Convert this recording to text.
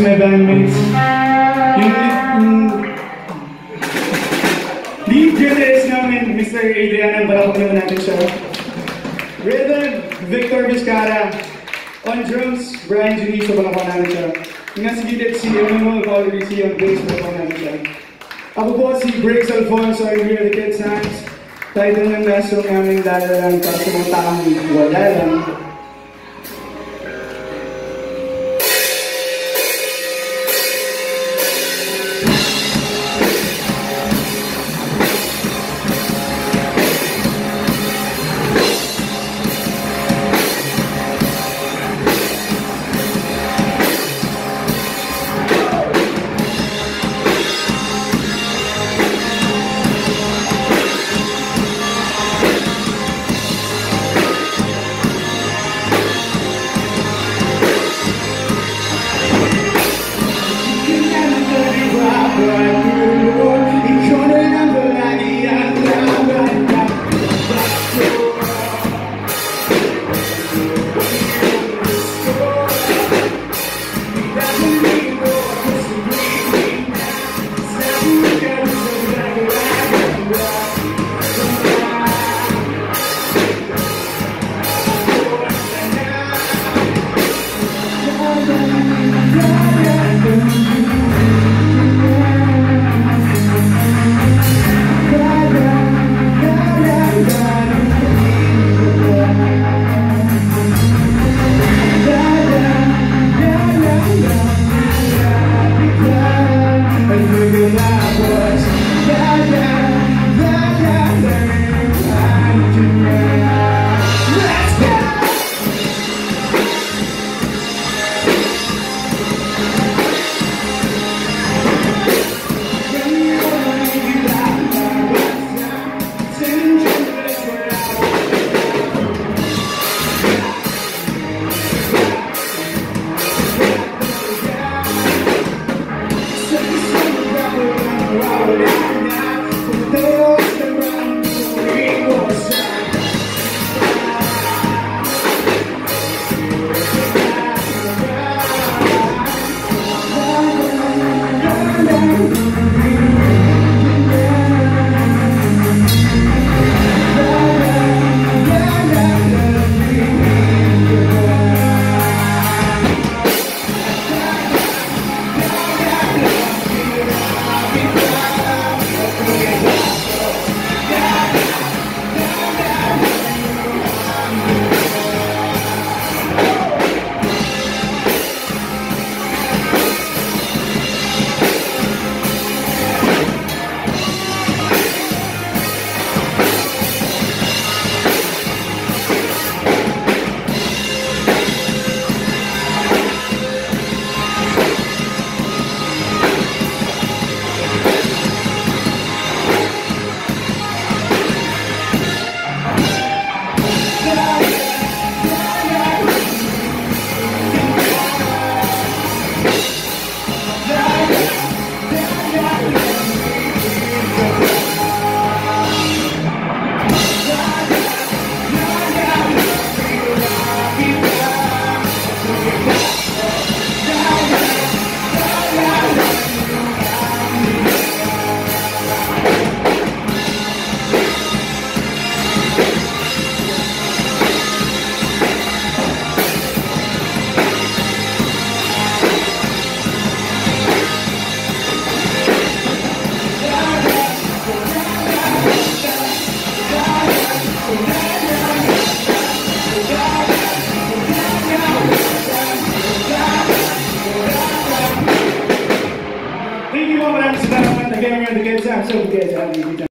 my bandmates. Yung, yung lead guitarist namin, Mr. Adrian, ang balakot naman natin siya. Rhythm, Victor Vizcara. On drums, Brian Juniso, balakot namin siya. Yung nasa gilid, si Emmanuel Valerie, si on bass, balakot namin siya. Ako po si Briggs Alfonso, I'm here the Kids Hands. Title ng last song namin, Lala lang, para sa mga taong wala lang. Thank you everyone. The kids get kids.